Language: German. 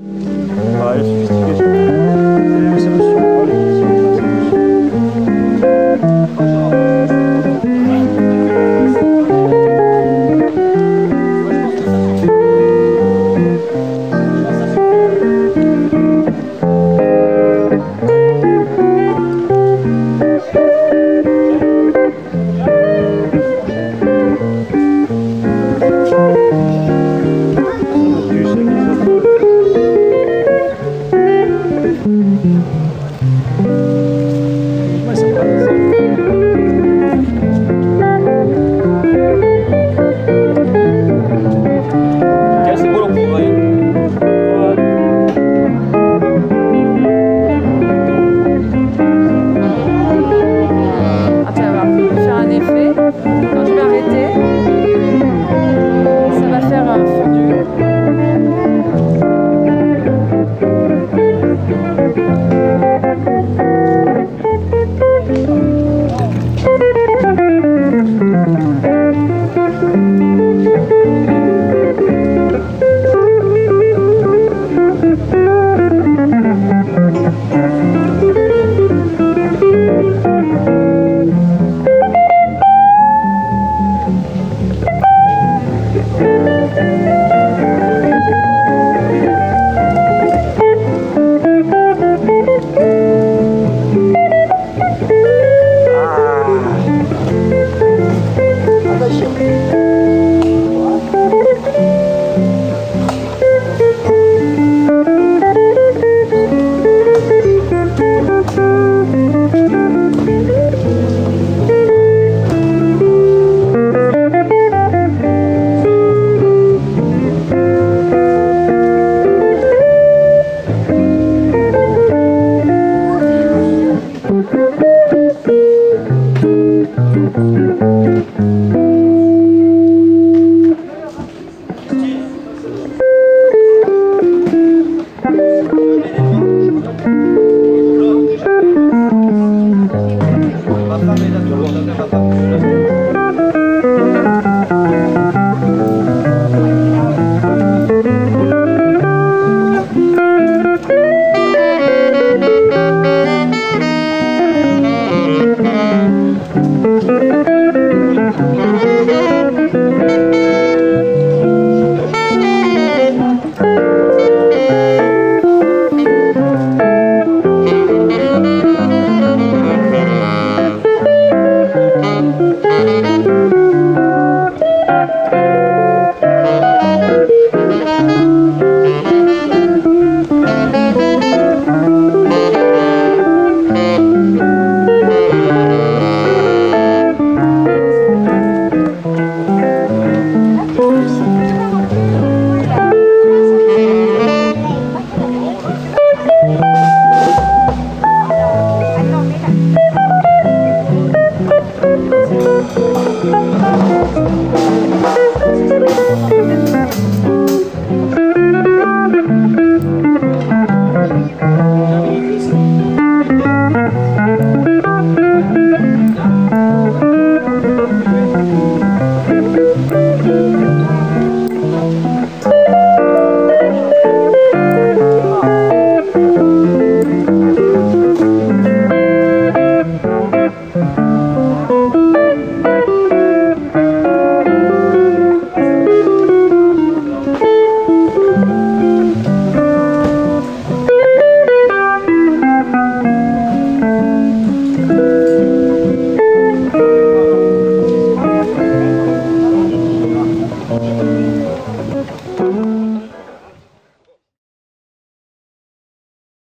Ouais, Mm-hmm.